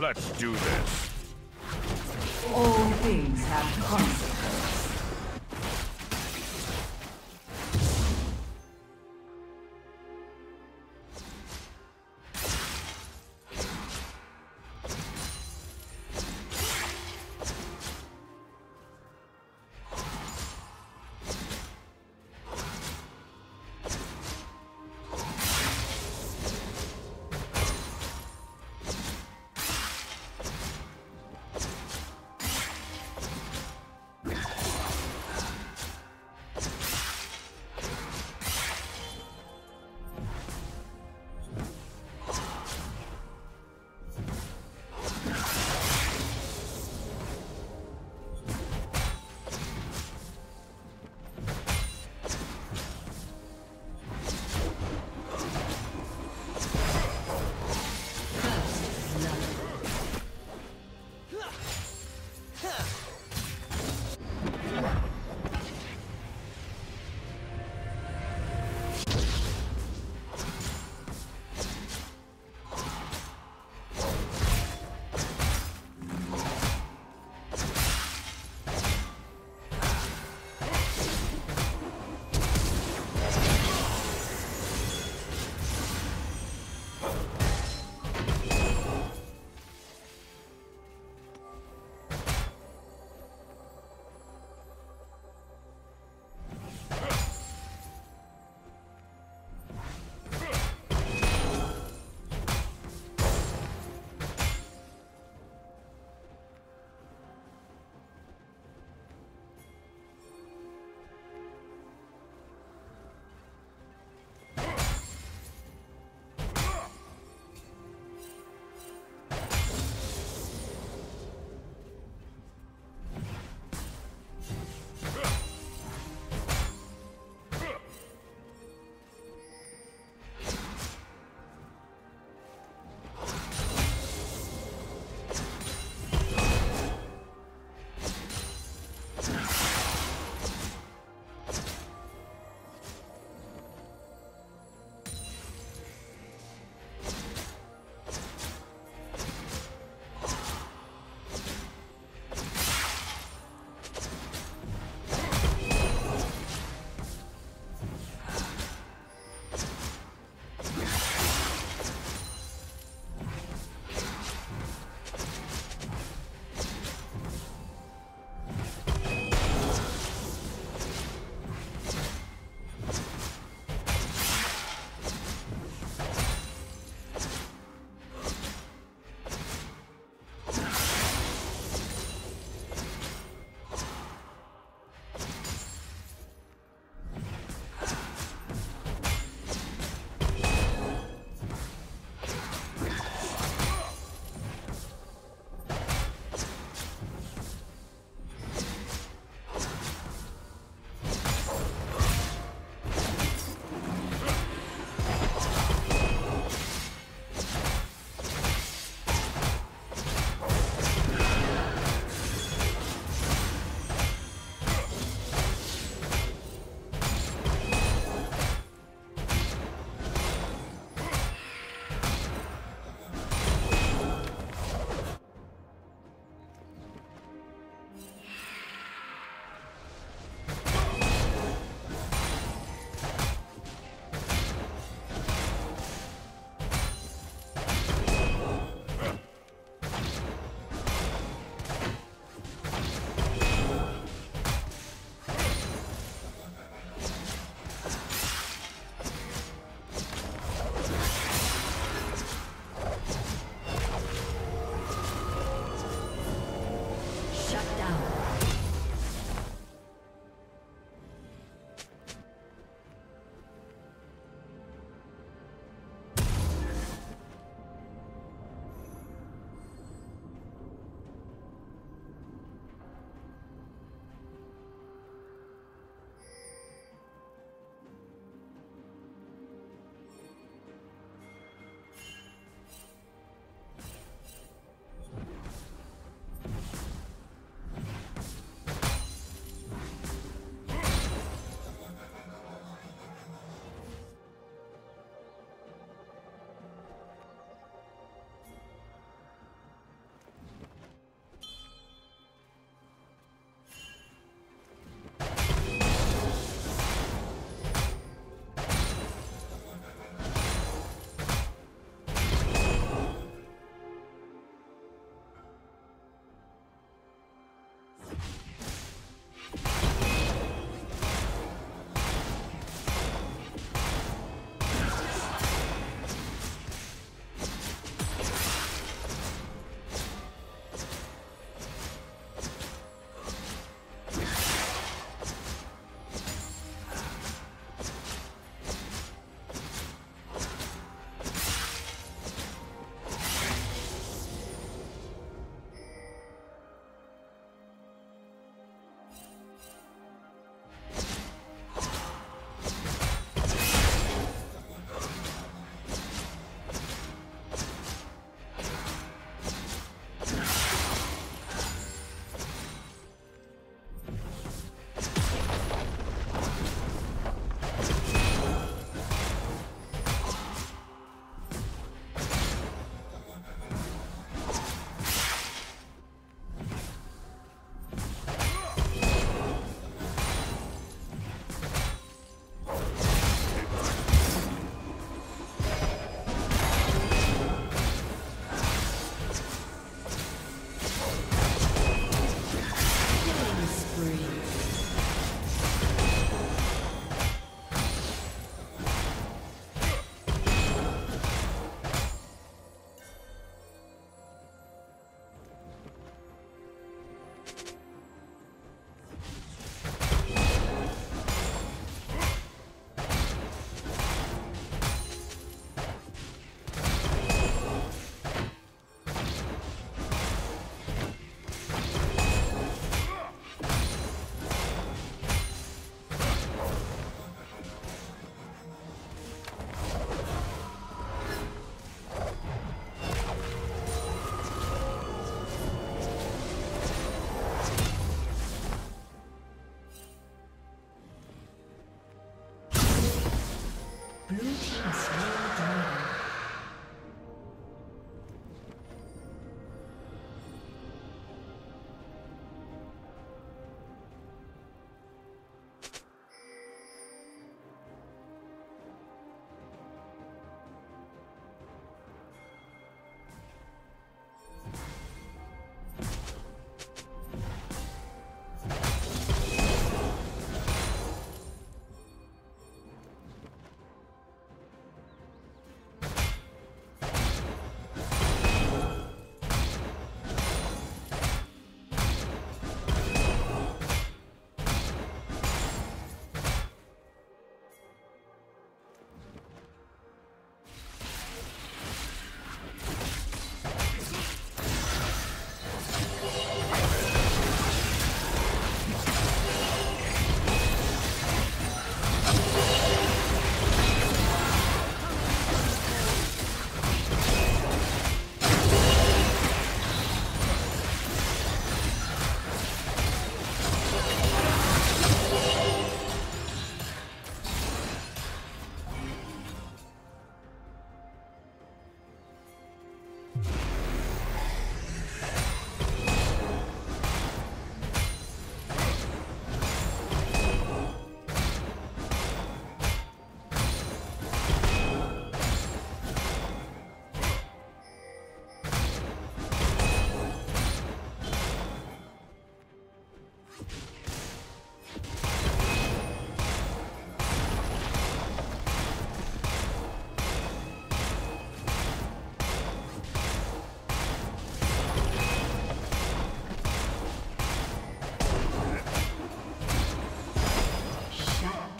Let's do this. All things have consequences.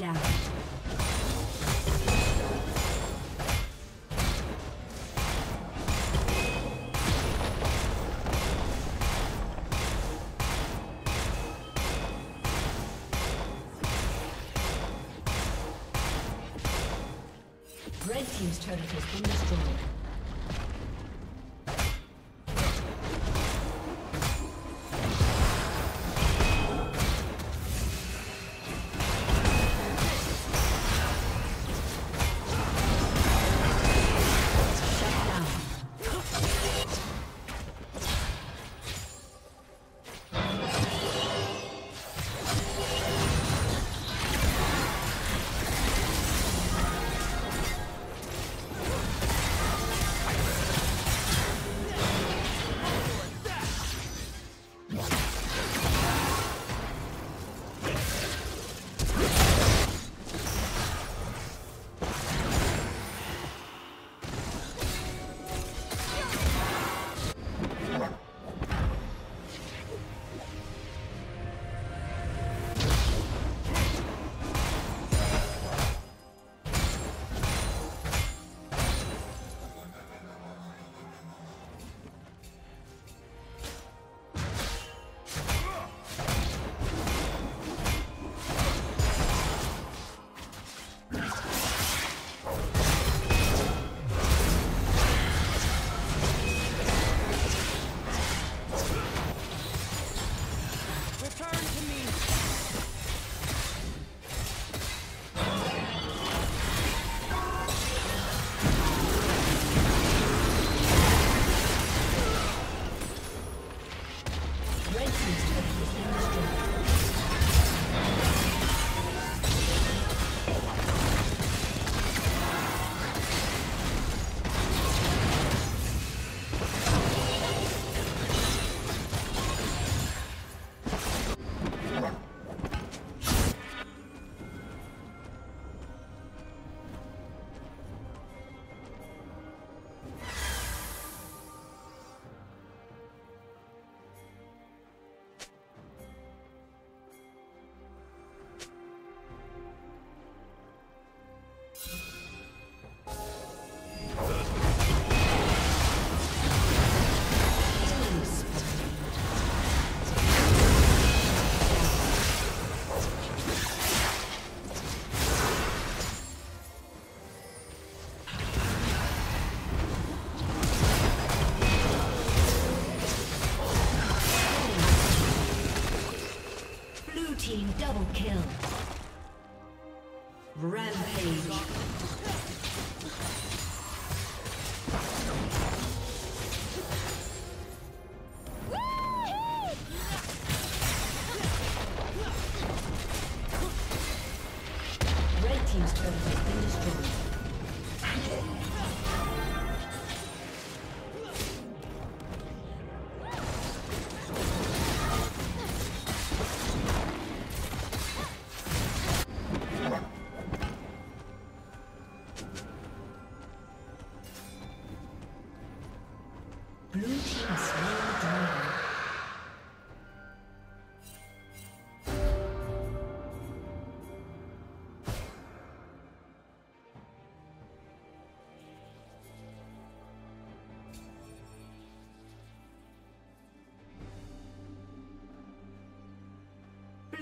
down.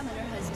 三百六十块钱。